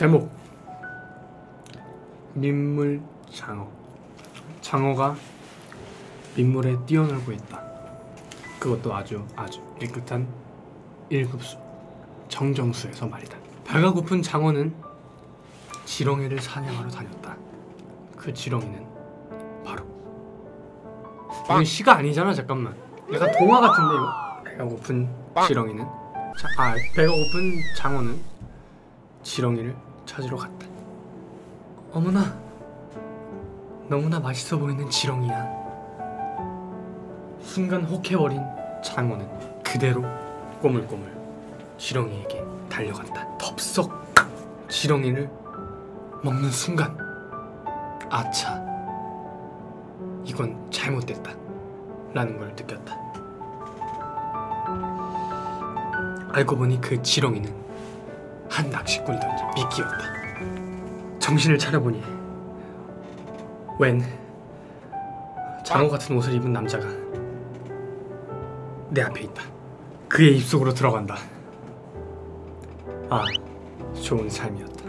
제목. 민물 장어. 장어가 민물에 뛰어놀고 있다. 그것도 아주 아주 깨끗한 1급수 정정수에서 말이다. 배가 고픈 장어는 지렁이를 사냥하러 다녔다. 그 지렁이는 바로 이건 시가 아니잖아 잠깐만. 약간 동화 같은데 이거 배가 고픈 지렁이는? 자, 아 배가 고픈 장어는 지렁이를 찾으러 갔다. 어머나, 너무나 맛있어 보이는 지렁이야. 순간 혹해버린 장어는 그대로 꼬물꼬물 지렁이에게 달려간다. 덥석 지렁이를 먹는 순간, 아차, 이건 잘못됐다. 라는 걸 느꼈다. 알고 보니 그 지렁이는 한 낚시꾼이 던진 미끼였다. 정신을 차려보니 웬 장어 같은 옷을 입은 남자가 내 앞에 있다. 그의 입속으로 들어간다. 아, 좋은 삶이었다.